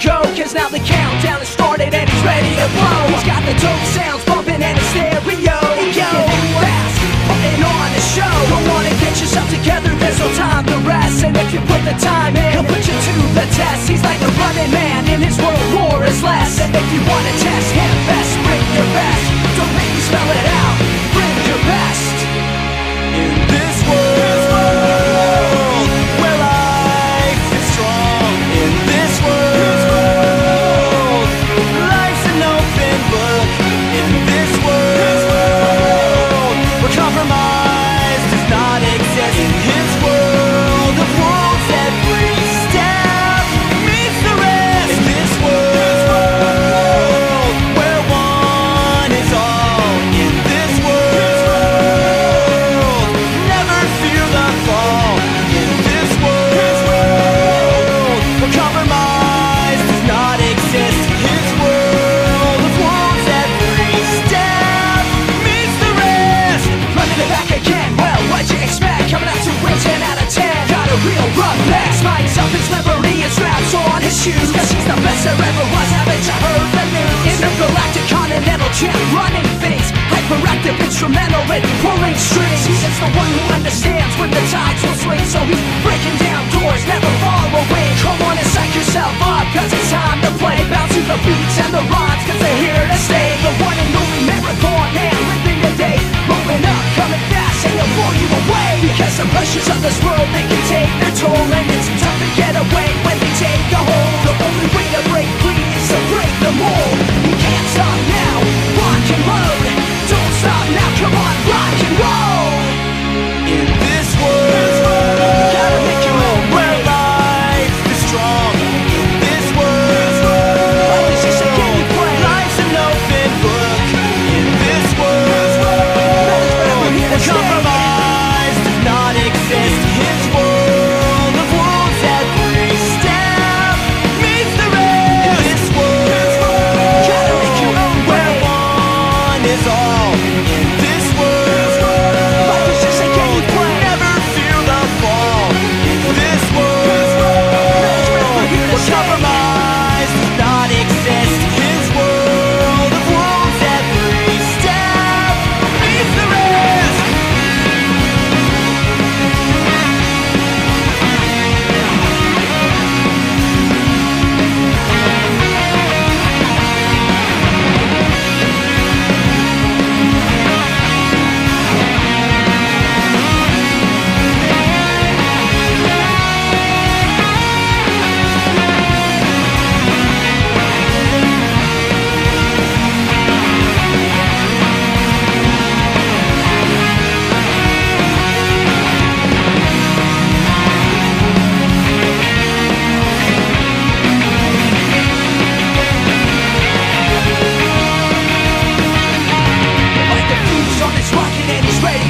Cause now the countdown has started and he's ready to blow. He's got the dope sounds bumping and his stereo. Yo, fast, putting on the show. Don't wanna get yourself together, there's no time to rest. And if you put the time in, he'll put you to the test. He's like a running man in his world war is less And if you wanna test him, best His liberty and straps on his shoes Cause he's the best there ever was, haven't you heard the news? Intergalactic continental champ running things Hyperactive instrumental in pulling strings. He's the one who understands when the tides will swing So he's breaking down doors, never far away. Come on and psych yourself up, cause it's time to play. Bounce to the beats and the rhymes, cause they're here to stay. The one and only marathon man living the day. Rolling up, coming fast, and they'll blow you away. Because the pressures of this world, they can take their toll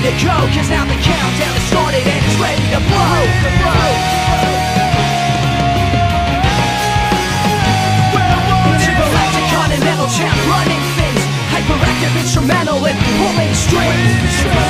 ready to go Cause now the countdown has started and it's ready to blow. To blow Intergalactic continental champ running things Hyperactive instrumental and pulling strings